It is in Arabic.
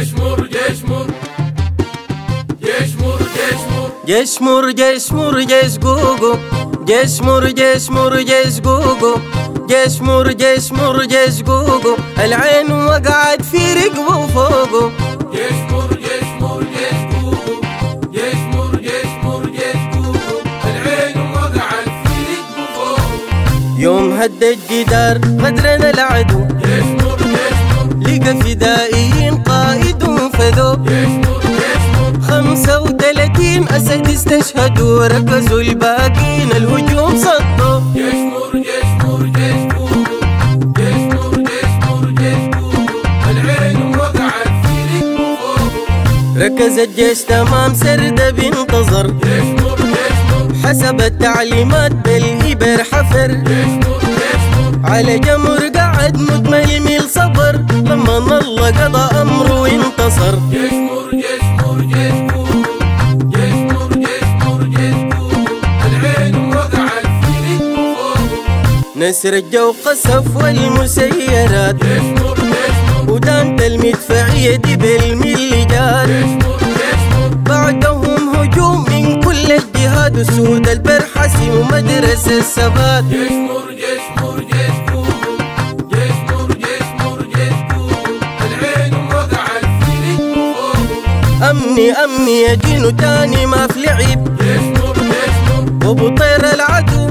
جيش مر جيش مر جيش مر جيش جوجو. جيش مر جيش جوجو. جيش مر جيش جوجو. العين وقعت في رقبه فوقه جيش مر جيش مر جيش كوكو جيش كوكو العين وقعت في ركبه فوق يوم هد الجدار غدرنا العدو جيش مر جيش مر لقى فدائيين وثلاثين أسد استشهدوا ركزوا الباقين الهجوم صدوا. جيش جيش جيش جيش العين وقعت في ركز الجيش تمام سرد بينتظر. جيش حسب التعليمات بالإبر حفر. جيش جيش على جمر نسر الجو قصف والمسيرات. ودانت المدفعية دي بالمليجات بعدهم هجوم من كل الجهات. وسود البرحسي ومدرسة الثبات جيش مر جيش مر جيش كوكو جيش مر جيش مر جيش كوكو العين وقعت في ركبه فوق أمني أمني يا جينو تاني ما في لعب. وبطير العدو